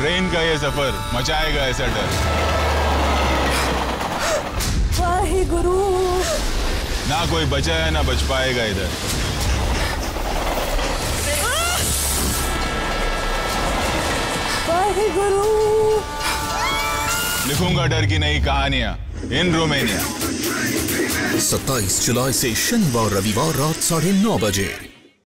Train का ये सफ़र मचाएगा ऐसा डर। वाहे गुरु। ना कोई बचा है ना बच पाएगा इधर। वाहे गुरु। लिखूँगा डर की नई कहानियाँ इन रोमेनिया। सत्ताईस जुलाई से शनिवार रविवार रात साढ़े नौ बजे।